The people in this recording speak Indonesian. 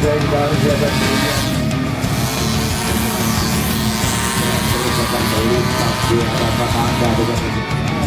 yang baru di atas dunia Terus akan melipat di harapan Anda dengan ini.